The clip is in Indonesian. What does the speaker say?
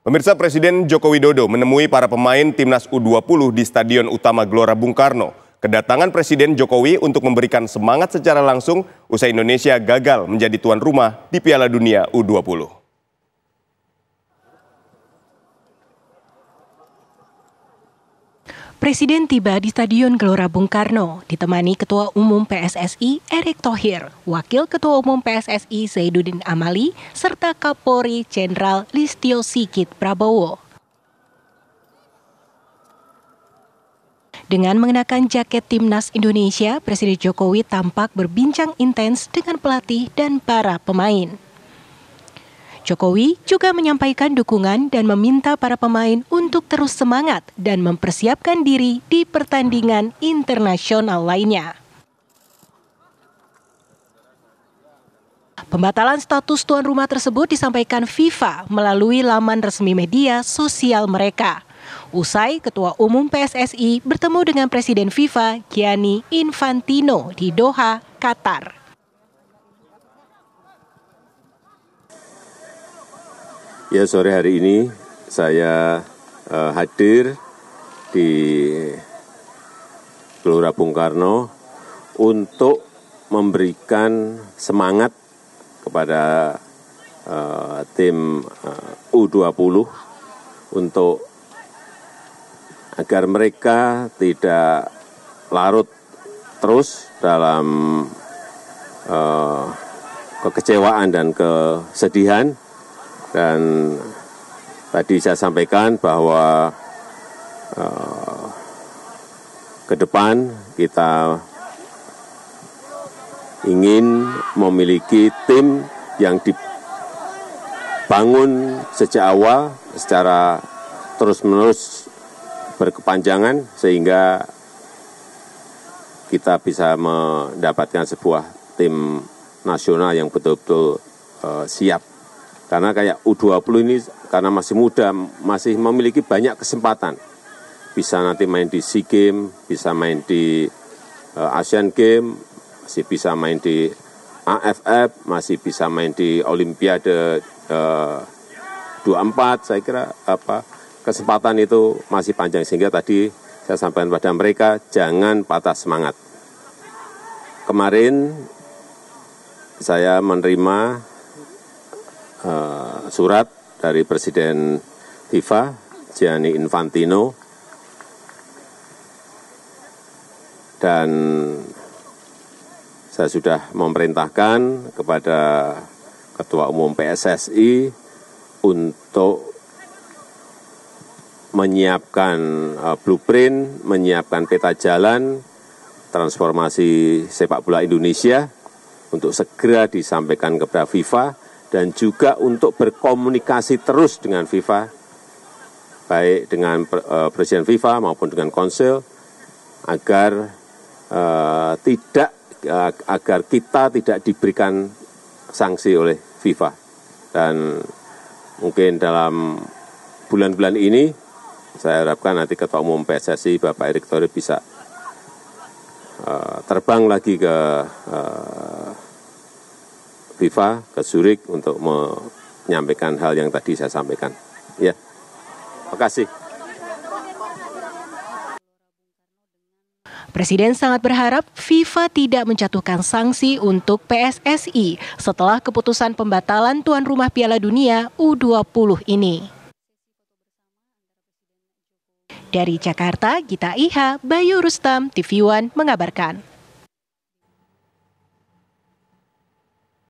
Pemirsa Presiden Joko Widodo menemui para pemain timnas U20 di Stadion Utama Gelora Bung Karno. Kedatangan Presiden Jokowi untuk memberikan semangat secara langsung usai Indonesia gagal menjadi tuan rumah di Piala Dunia U20. Presiden tiba di Stadion Gelora Bung Karno ditemani Ketua Umum PSSI Erick Thohir, Wakil Ketua Umum PSSI Zaiduddin Amali, serta Kapolri Jenderal Listio Sigit Prabowo. Dengan mengenakan jaket timnas Indonesia, Presiden Jokowi tampak berbincang intens dengan pelatih dan para pemain. Jokowi juga menyampaikan dukungan dan meminta para pemain untuk terus semangat dan mempersiapkan diri di pertandingan internasional lainnya. Pembatalan status tuan rumah tersebut disampaikan FIFA melalui laman resmi media sosial mereka. Usai Ketua Umum PSSI bertemu dengan Presiden FIFA Gianni Infantino di Doha, Qatar. Ya sore hari ini saya uh, hadir di Gelora Bung Karno untuk memberikan semangat kepada uh, tim uh, U20 untuk agar mereka tidak larut terus dalam uh, kekecewaan dan kesedihan dan tadi saya sampaikan bahwa uh, ke depan kita ingin memiliki tim yang dibangun sejak awal secara terus-menerus berkepanjangan sehingga kita bisa mendapatkan sebuah tim nasional yang betul-betul uh, siap karena kayak U20 ini karena masih muda, masih memiliki banyak kesempatan. Bisa nanti main di SEA Games, bisa main di uh, Asian Games, masih bisa main di AFF, masih bisa main di Olimpiade uh, 24. Saya kira apa kesempatan itu masih panjang sehingga tadi saya sampaikan pada mereka jangan patah semangat. Kemarin saya menerima uh, surat dari Presiden FIFA Gianni Infantino. Dan saya sudah memerintahkan kepada Ketua Umum PSSI untuk menyiapkan uh, blueprint, menyiapkan peta jalan transformasi sepak bola Indonesia untuk segera disampaikan kepada FIFA dan juga untuk berkomunikasi terus dengan FIFA, baik dengan uh, Presiden FIFA maupun dengan Konsil, agar uh, tidak uh, agar kita tidak diberikan sanksi oleh FIFA. Dan mungkin dalam bulan-bulan ini saya harapkan nanti Ketua Umum PSSI Bapak Erick Thohir bisa uh, terbang lagi ke uh, FIFA ke Zurich untuk menyampaikan hal yang tadi saya sampaikan. Ya, terima kasih. Presiden sangat berharap FIFA tidak menjatuhkan sanksi untuk PSSI setelah keputusan pembatalan tuan rumah Piala Dunia U20 ini. Dari Jakarta, Gita Iha, Bayu Rustam, TV One mengabarkan.